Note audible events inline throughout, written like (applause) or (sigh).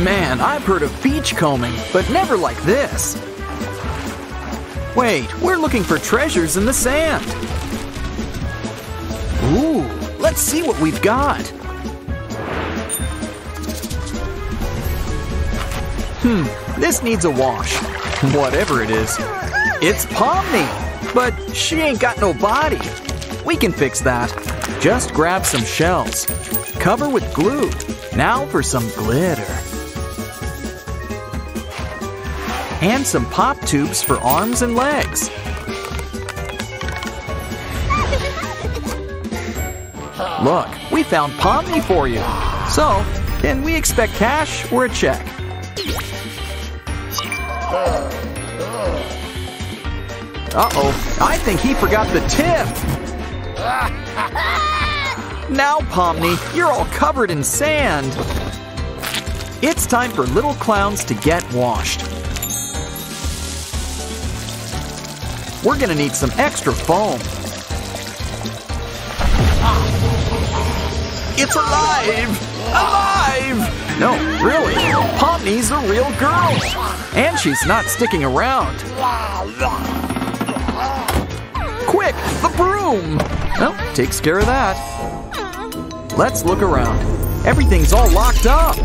Man, I've heard of beach combing, but never like this. Wait, we're looking for treasures in the sand. Ooh, let's see what we've got. Hmm, this needs a wash. Whatever it is. It's Pomni, but she ain't got no body. We can fix that. Just grab some shells. Cover with glue. Now for some glitter. And some pop tubes for arms and legs. Look, we found Pomni for you. So, can we expect cash or a check? Uh-oh, I think he forgot the tip. Now, Pomni, you're all covered in sand. It's time for little clowns to get washed. We're gonna need some extra foam. It's alive! Alive! No, really, Pomni's a real girl. And she's not sticking around. Quick, the broom! Well, takes care of that. Let's look around. Everything's all locked up.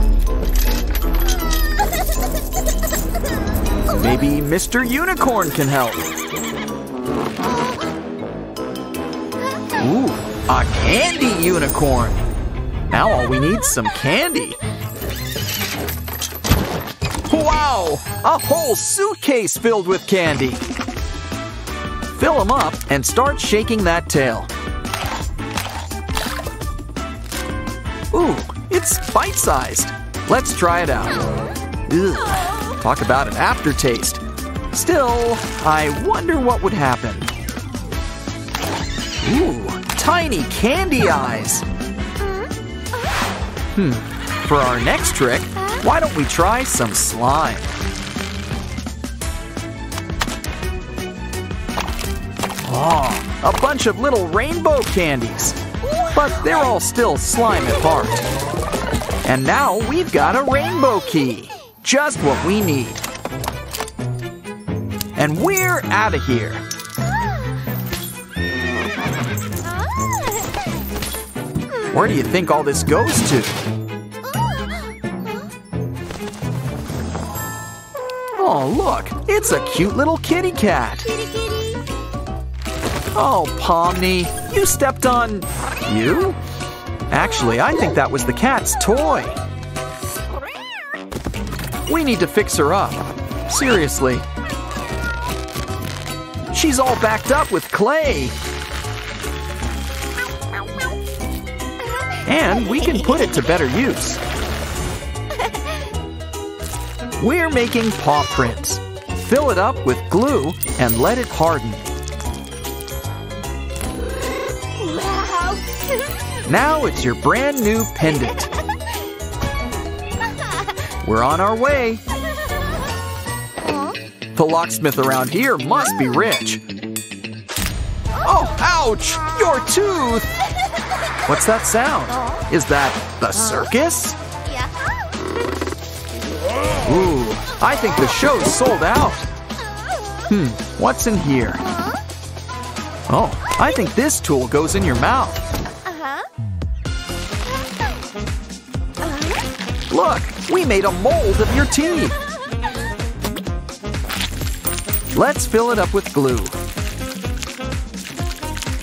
Maybe Mr. Unicorn can help. Ooh, a candy unicorn. Now all we need is some candy. Wow, a whole suitcase filled with candy. Fill them up and start shaking that tail. Ooh, it's bite-sized. Let's try it out. Ugh, talk about an aftertaste. Still, I wonder what would happen. Ooh, tiny candy eyes. Hmm, for our next trick, why don't we try some slime? Oh, a bunch of little rainbow candies. But they're all still slime at heart. And now we've got a rainbow key. Just what we need. And we're out of here. Where do you think all this goes to? Oh, look, it's a cute little kitty cat. Oh, Pomni, you stepped on. You? Actually, I think that was the cat's toy. We need to fix her up. Seriously. She's all backed up with clay. And we can put it to better use. We're making paw prints. Fill it up with glue and let it harden. Wow. Now it's your brand new pendant. We're on our way. The locksmith around here must be rich. Oh, ouch! Your tooth! What's that sound? Is that the circus? Ooh, I think the show's sold out. Hmm, what's in here? Oh, I think this tool goes in your mouth. Look, we made a mold of your teeth. Let's fill it up with glue.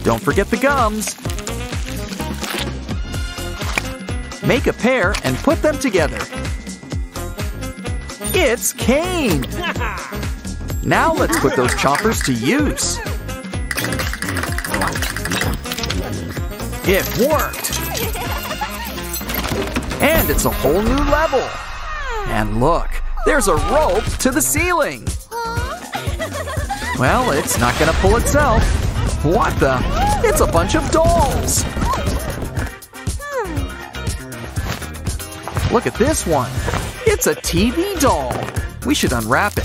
Don't forget the gums. Make a pair and put them together. It's Caine! (laughs) Now let's put those choppers to use. It worked! And it's a whole new level. And look, there's a rope to the ceiling. (laughs) Well, it's not gonna pull itself. What the? It's a bunch of dolls. Look at this one. It's a TV doll. We should unwrap it.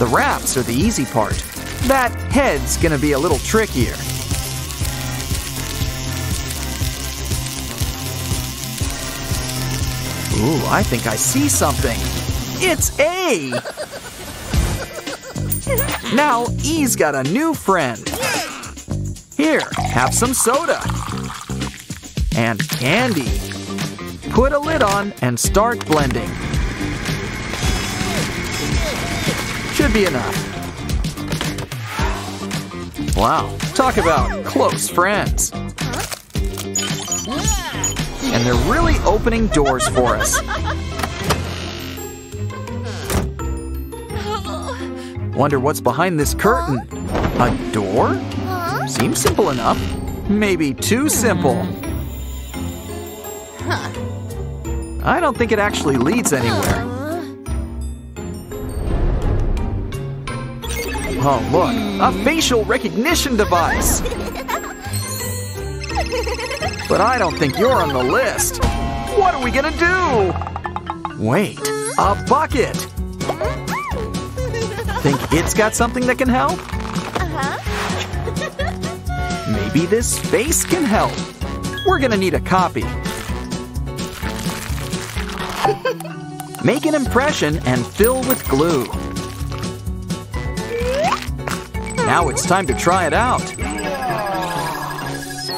The wraps are the easy part. That head's gonna be a little trickier. Ooh, I think I see something. It's A! Now E's got a new friend. Here, have some soda. And candy. Put a lid on and start blending. Should be enough. Wow, talk about close friends. And they're really opening doors for us. Wonder what's behind this curtain? A door? Seems simple enough. Maybe too simple. I don't think it actually leads anywhere. Oh, look, a facial recognition device. But I don't think you're on the list. What are we gonna do? Wait, a bucket. Think it's got something that can help? Uh-huh. (laughs) Maybe this face can help. We're gonna need a copy. Make an impression and fill with glue. Now it's time to try it out.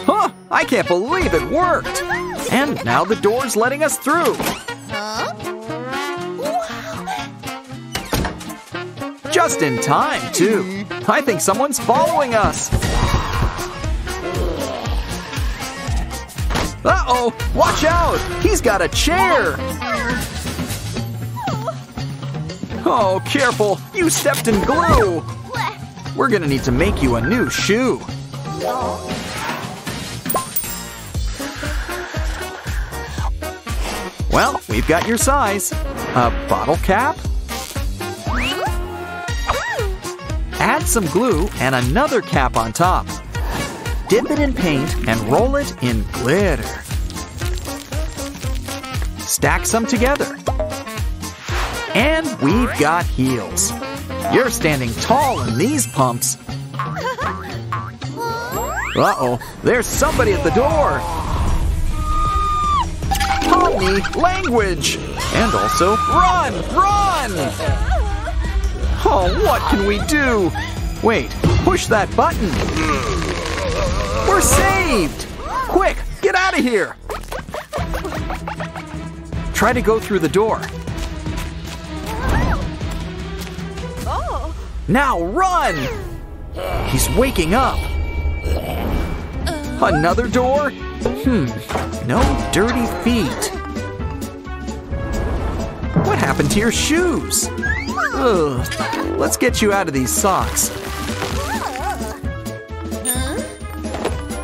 Huh! I can't believe it worked! And now the door's letting us through. Just in time, too. I think someone's following us. Uh-oh! Watch out! He's got a chair! Oh, careful! You stepped in glue! We're gonna need to make you a new shoe. Well, we've got your size. A bottle cap? Add some glue and another cap on top. Dip it in paint and roll it in glitter. Stack some together. And we've got heels. You're standing tall in these pumps. Uh-oh, there's somebody at the door. Pomni, language! And also, run, run! Oh, what can we do? Wait, push that button. We're saved! Quick, get out of here! Try to go through the door. Now run! He's waking up. Another door? Hmm, no dirty feet. What happened to your shoes? Ugh, let's get you out of these socks.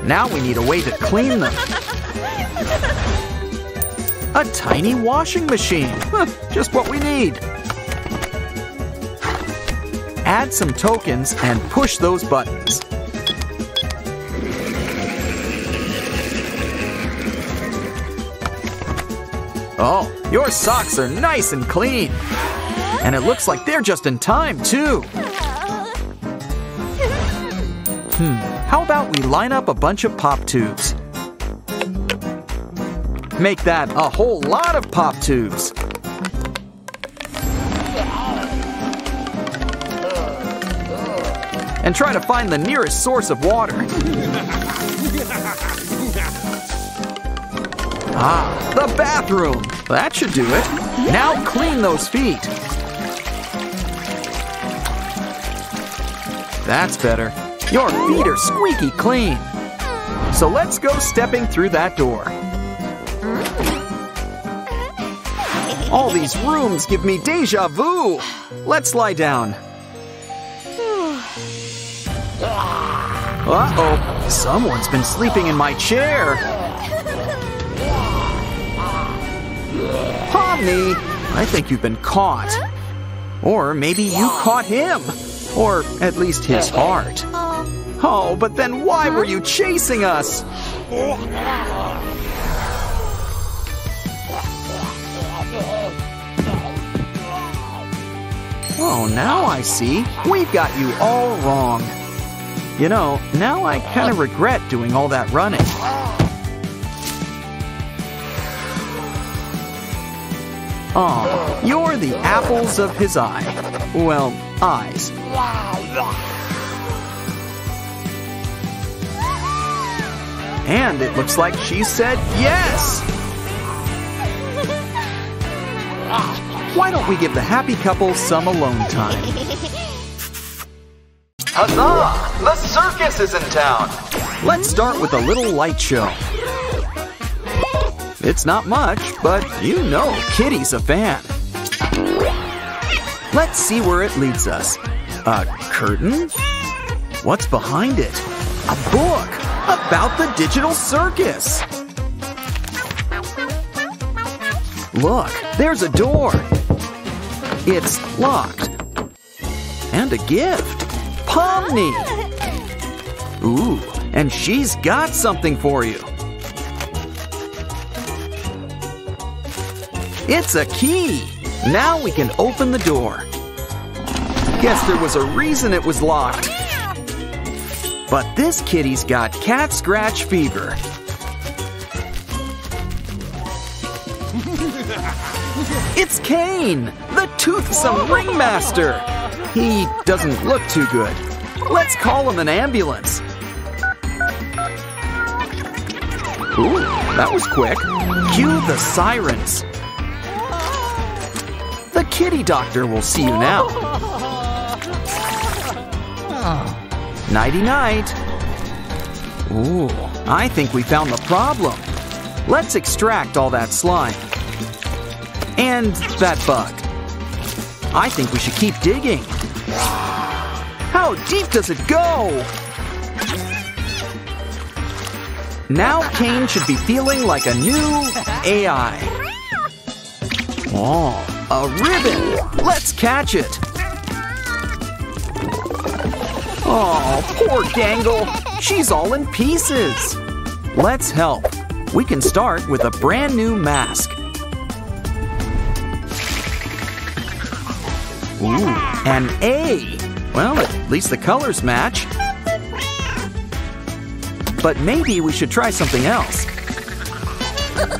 Now we need a way to clean them. A tiny washing machine. Huh, (laughs) just what we need. Add some tokens and push those buttons. Oh, your socks are nice and clean. And it looks like they're just in time, too. Hmm, how about we line up a bunch of pop tubes? Make that a whole lot of pop tubes. And try to find the nearest source of water. Ah, the bathroom. That should do it. Now clean those feet. That's better. Your feet are squeaky clean. So let's go stepping through that door. All these rooms give me deja vu. Let's lie down. Uh-oh, someone's been sleeping in my chair. Pomni, I think you've been caught. Or maybe you caught him. Or at least his heart. Oh, but then why were you chasing us? Oh, now I see. We've got you all wrong. You know, now I kind of regret doing all that running. Aw, you're the apples of his eye. Well, eyes. And it looks like she said yes! Why don't we give the happy couple some alone time? (laughs) Huzzah! The circus is in town! Let's start with a little light show. It's not much, but you know Kitty's a fan. Let's see where it leads us. A curtain? What's behind it? A book about the digital circus. Look, there's a door. It's locked. And a gift. Pomni! Ooh, and she's got something for you. It's a key. Now we can open the door. Guess there was a reason it was locked. But this kitty's got cat scratch fever. (laughs) It's Caine, the toothsome ringmaster. He doesn't look too good. Let's call him an ambulance. Ooh, that was quick. Cue the sirens. The kitty doctor will see you now. Nighty night. Ooh, I think we found the problem. Let's extract all that slime. And that bug. I think we should keep digging. How deep does it go? Now Caine should be feeling like a new AI. Oh, a ribbon! Let's catch it! Oh, poor Gangle! She's all in pieces! Let's help. We can start with a brand new mask. Ooh, an A! Well, at least the colors match. But maybe we should try something else.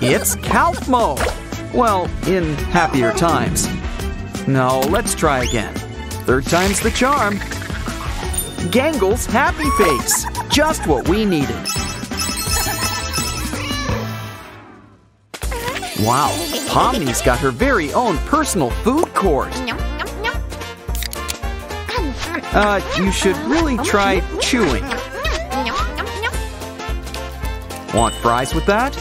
It's Kaufmo! Well, in happier times. No, let's try again. Third time's the charm. Gangle's happy face! Just what we needed. Wow, Pomni's got her very own personal food court. Uh, you should really try chewing. Want fries with that?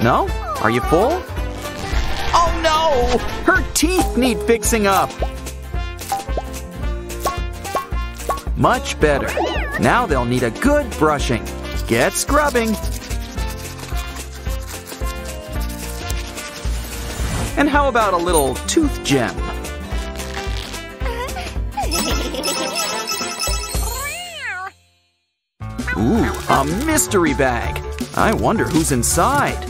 No? Are you full? Oh no! Her teeth need fixing up! Much better. Now they'll need a good brushing. Get scrubbing. And how about a little tooth gem? Ooh, a mystery bag. I wonder who's inside.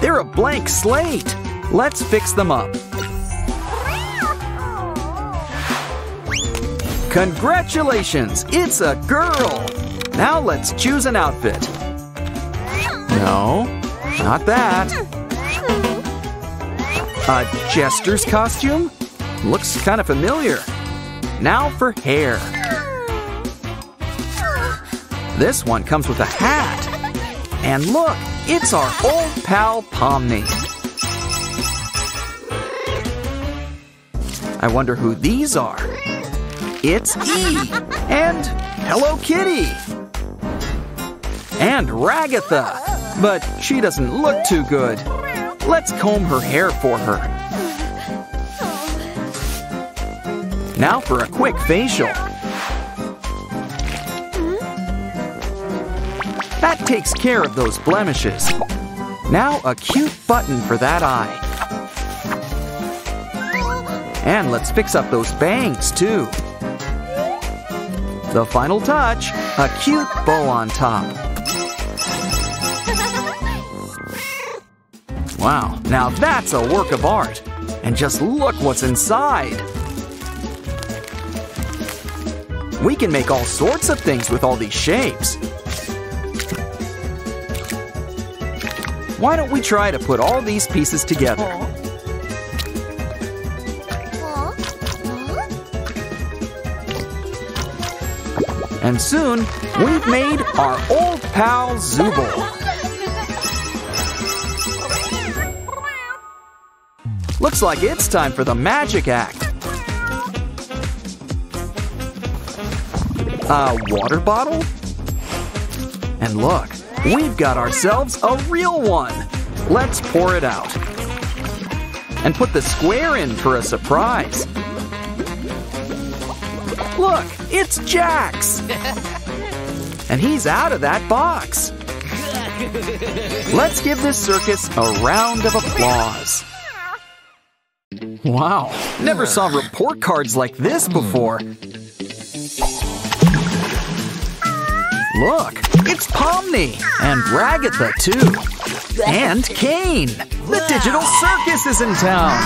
They're a blank slate. Let's fix them up. Congratulations, it's a girl. Now let's choose an outfit. No, not that. A jester's costume? Looks kind of familiar. Now for hair. This one comes with a hat. And look, it's our old pal Pomni. I wonder who these are. It's E and Hello Kitty and Ragatha, but she doesn't look too good. Let's comb her hair for her. Now for a quick facial. Takes care of those blemishes. Now a cute button for that eye. And let's fix up those bangs too. The final touch, a cute bow on top. Wow, now that's a work of art. And just look what's inside. We can make all sorts of things with all these shapes. Why don't we try to put all these pieces together? And soon, we've made our old pal Zooble. Looks like it's time for the magic act. A water bottle? And look, we've got ourselves a real one. Let's pour it out. And put the square in for a surprise. Look, it's Jax! (laughs) And he's out of that box. (laughs) Let's give this circus a round of applause. Wow, never saw report cards like this before. Hmm. Look, it's Pomni and Ragatha too. And Caine. The digital circus is in town.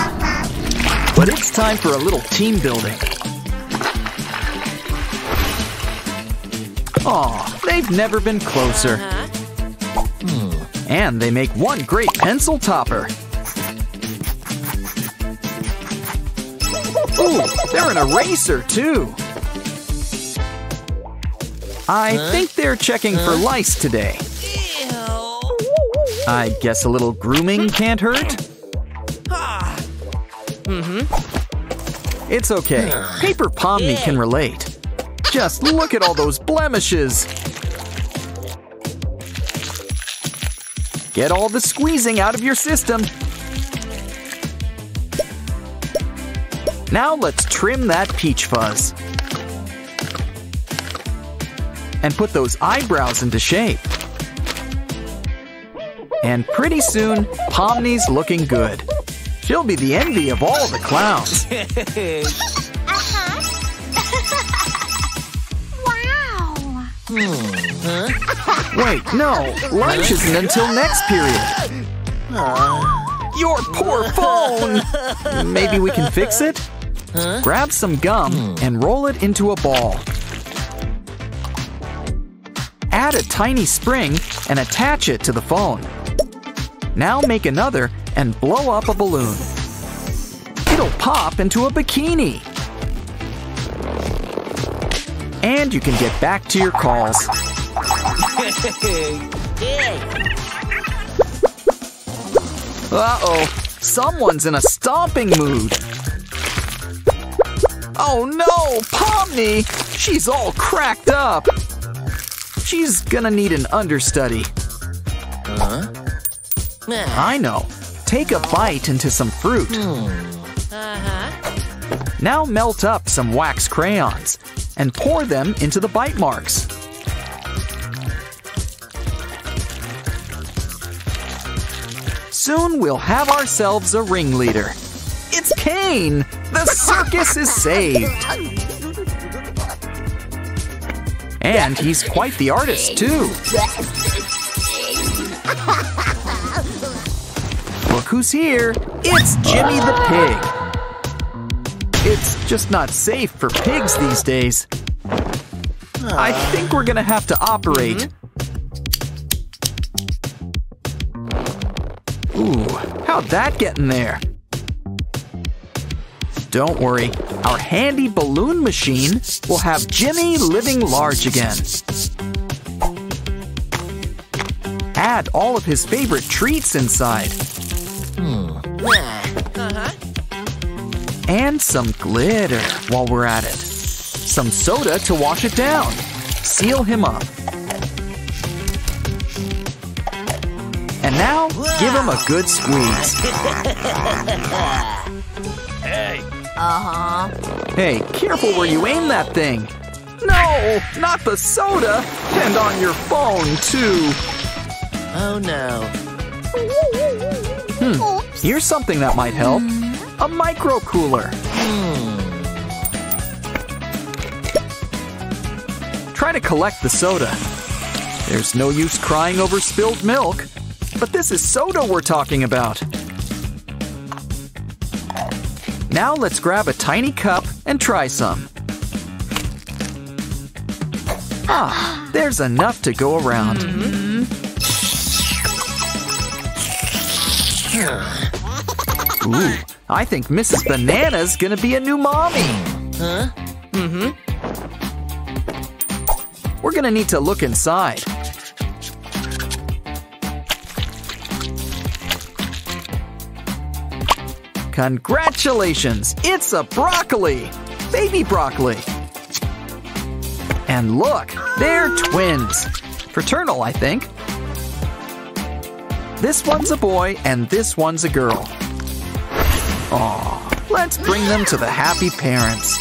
But it's time for a little team building. Aw, they've never been closer. Hmm. And they make one great pencil topper. Ooh, they're an eraser too. I think they're checking for lice today. Ew. I guess a little grooming can't hurt? Mm-hmm. It's okay. Paper Pomni can relate. Just look at all those blemishes. Get all the squeezing out of your system. Now let's trim that peach fuzz. And put those eyebrows into shape. And pretty soon, Pomni's looking good. She'll be the envy of all the clowns. (laughs) Uh-huh. wow. Hmm, Wait, no, lunch isn't until next period. Your poor phone! Maybe we can fix it? Grab some gum hmm. and roll it into a ball. Add a tiny spring and attach it to the phone. Now make another and blow up a balloon. It'll pop into a bikini. And you can get back to your calls. (laughs) Uh-oh, someone's in a stomping mood. Oh no, Pomni! She's all cracked up. She's gonna need an understudy. Huh? I know. Take a bite into some fruit. Hmm. Uh-huh. Now melt up some wax crayons and pour them into the bite marks. Soon we'll have ourselves a ringleader. It's Caine! The circus is saved! (laughs) And he's quite the artist, too. Look who's here! It's Jimmy the Pig! It's just not safe for pigs these days. I think we're gonna have to operate. Mm-hmm. Ooh, how'd that get in there? Don't worry, our handy balloon machine will have Jimmy living large again. Add all of his favorite treats inside. And some glitter while we're at it. Some soda to wash it down. Seal him up. And now, give him a good squeeze. (laughs) Uh-huh. Hey, careful where you aim that thing. No, not the soda. And on your phone, too. Oh no. Hmm, Here's something that might help. A micro cooler. Hmm. Try to collect the soda. There's no use crying over spilled milk. But this is soda we're talking about. Now let's grab a tiny cup and try some. Ah, there's enough to go around. Ooh, I think Mrs. Banana's gonna be a new mommy. Huh? Mm-hmm. We're gonna need to look inside. Congratulations! It's a broccoli! Baby broccoli! And look, they're twins. Fraternal, I think. This one's a boy and this one's a girl. Aw, let's bring them to the happy parents.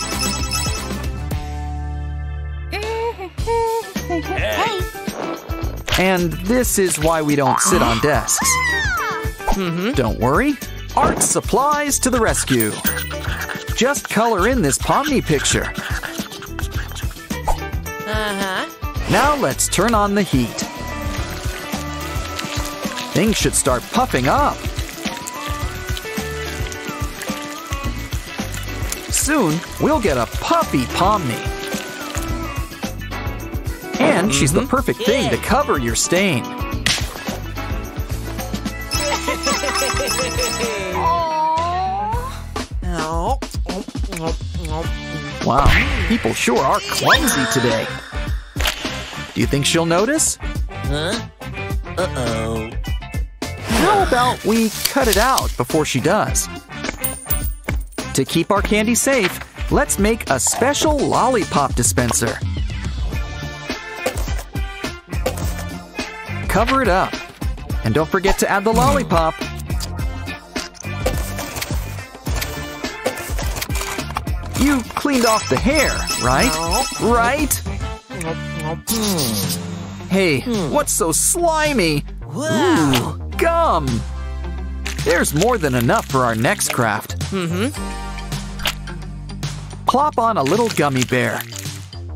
And this is why we don't sit on desks. (laughs) Don't worry, art supplies to the rescue. Just color in this Pomni picture. Uh-huh. Now let's turn on the heat. Things should start puffing up. Soon, we'll get a puffy Pomni. And she's the perfect thing to cover your stain. Wow, people sure are clumsy today. Do you think she'll notice? Huh? Uh-oh. How about we cut it out before she does? To keep our candy safe, let's make a special lollipop dispenser. Cover it up. And don't forget to add the lollipop. Cleaned off the hair, right? Right? Hey, what's so slimy? Ooh, gum! There's more than enough for our next craft. Mm-hmm. Plop on a little gummy bear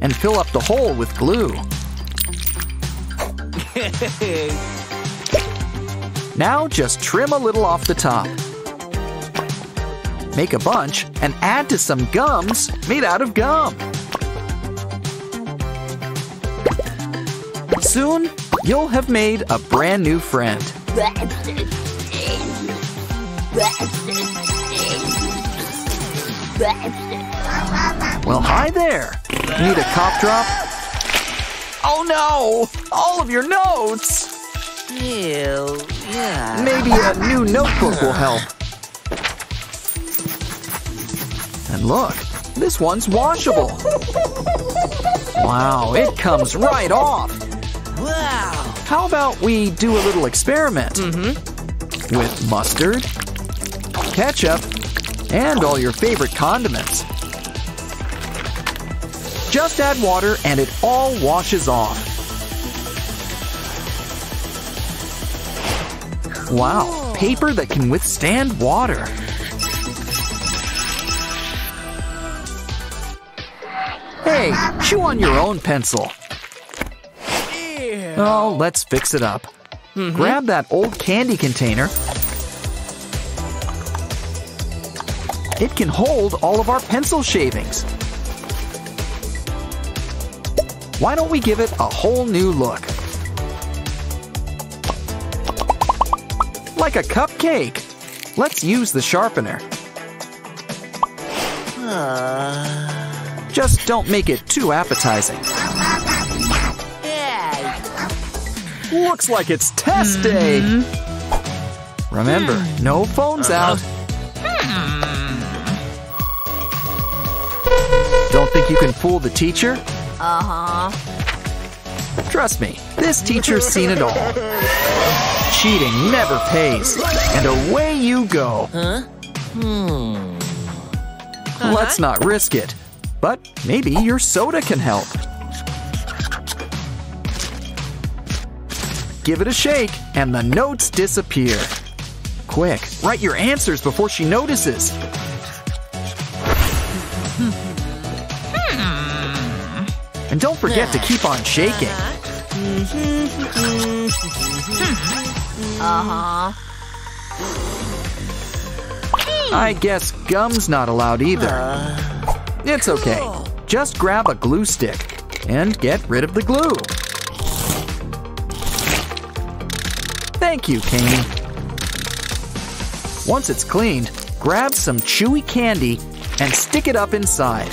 and fill up the hole with glue. (laughs) Now just trim a little off the top. Make a bunch and add to some gums made out of gum. Soon, you'll have made a brand new friend. Well, hi there. Need a cough drop? Oh no! All of your notes! Ew. Yeah. Maybe a new notebook will help. And look, this one's washable. Wow, it comes right off. Wow. How about we do a little experiment? Mm-hmm. With mustard, ketchup, and all your favorite condiments. Just add water and it all washes off. Wow, paper that can withstand water. Hey, chew on your own pencil. Oh, let's fix it up. Grab that old candy container. It can hold all of our pencil shavings. Why don't we give it a whole new look? Like a cupcake. Let's use the sharpener. Uh, Just don't make it too appetizing. yeah. Looks like it's test day. Mm-hmm. Remember, hmm. no phones uh-huh. out. Hmm. Don't think you can fool the teacher? Uh-huh. Trust me, this teacher's seen it all. Cheating never pays. And away you go. Huh? Hmm. Let's uh-huh. not risk it. But maybe your soda can help. Give it a shake, and the notes disappear. Quick, write your answers before she notices. And don't forget to keep on shaking. (laughs) Uh-huh. I guess gum's not allowed either. It's okay. Just grab a glue stick and get rid of the glue. Thank you, Caine. Once it's cleaned, grab some chewy candy and stick it up inside.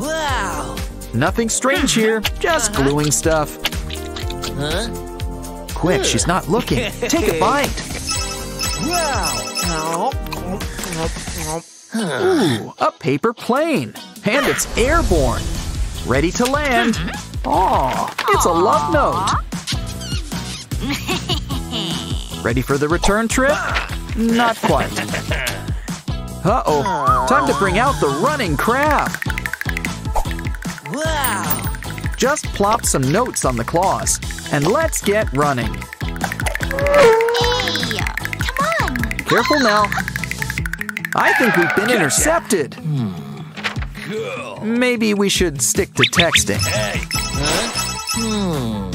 Wow. Nothing strange uh-huh. here, just uh-huh. gluing stuff. Huh? Quick, she's not looking. Take a (laughs) bite. Wow. Ooh, a paper plane. And it's airborne. Ready to land. Aw, it's a love note. (laughs) Ready for the return trip? Not quite. Uh-oh, time to bring out the running crab. Wow. Just plop some notes on the claws, and let's get running. Hey, come on. Careful now. I think we've been intercepted. Maybe we should stick to texting. Hmm.